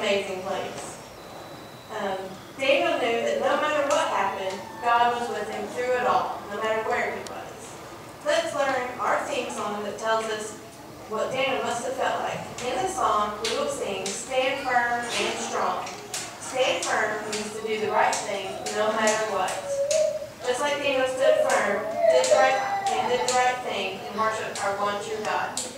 amazing place. Um, knew that no matter what happened, God was with him through it all, no matter where he was. Let's learn our theme song that tells us what Daniel must have felt like. In the song, we will sing, Stand Firm and Strong. Stand firm means to do the right thing, no matter what. Just like Daniel stood firm, did the right, and did the right thing, and worshiped our one true God.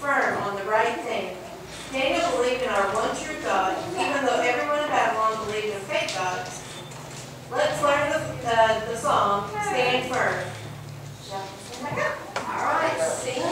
firm on the right thing. Daniel believed in our one true God, even though everyone in Babylon believed in fake gods. Let's learn the, uh, the song. Stand Firm. All right, sing you